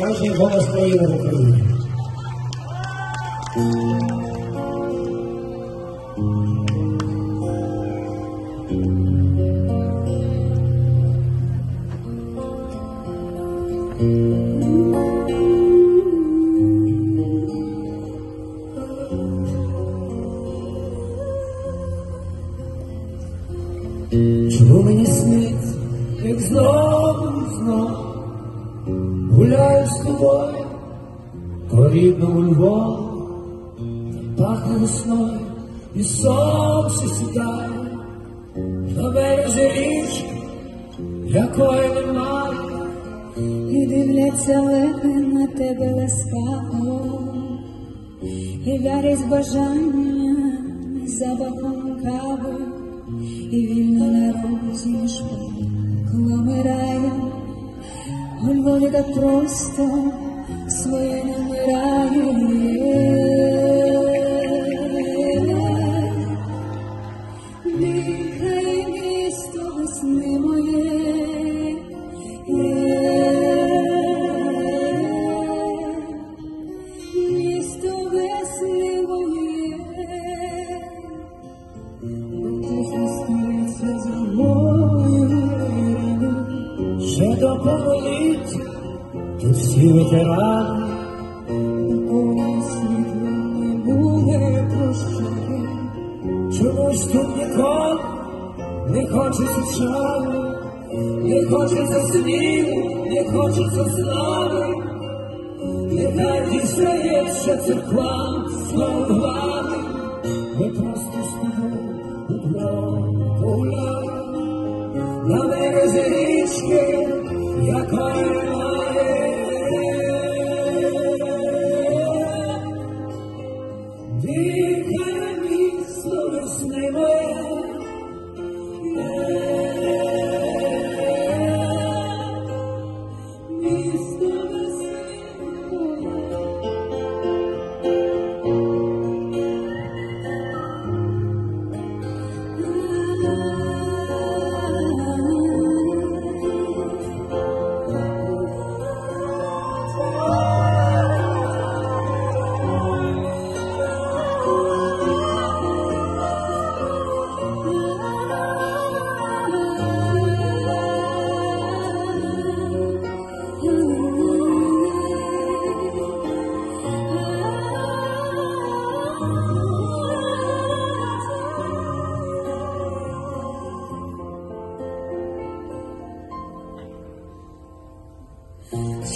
Справжній голос країни в Україні. Чому мені сниться, як знову і знову гуляю з тобою по рідному Львову, пахне весною і сонце сідає на березі річки, якої немає. І дивляться лепи на тебе ласкаво, і вярять бажання запахом кави, і вільно на розі між клами так просто своє намирає. Дихай місто весни моє, місто весни моє, ти засниться за мною. Ще до тут всі ветерани, Ніколи світло не буде прощати. чомусь тут ніколи не хочеться чаю, не хочеться снігу, не хочеться слави, нехай дістається церква славами, ми просто з тобою гуляємо на березі річки, якої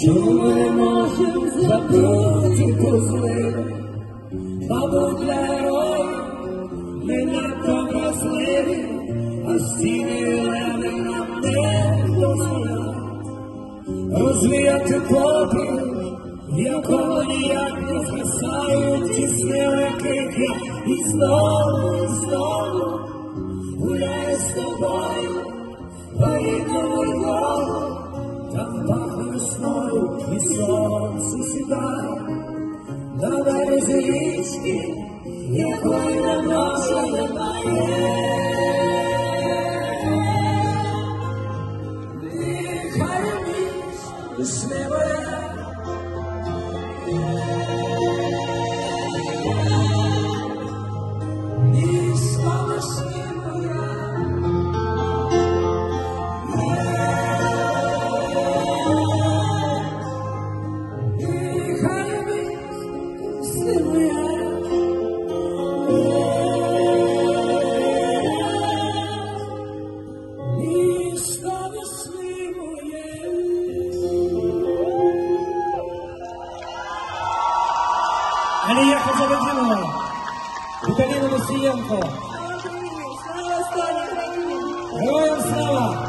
чому ми можемо забути позливо, мабуть, для героїв ми надто вразливі, а стіни леви нам не дозволяють розвіяти попіл, в якому ніяк не згасають ті сни крики, і знову, і знову гуляє з тобою, по сідає на березі річки, якої може немає. Алія Хазаледінова, Віталіна Мосієнко. Слава слава! Героям слава!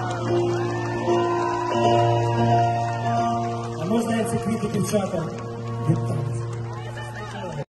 А можна я ці квіти дівчата віддати?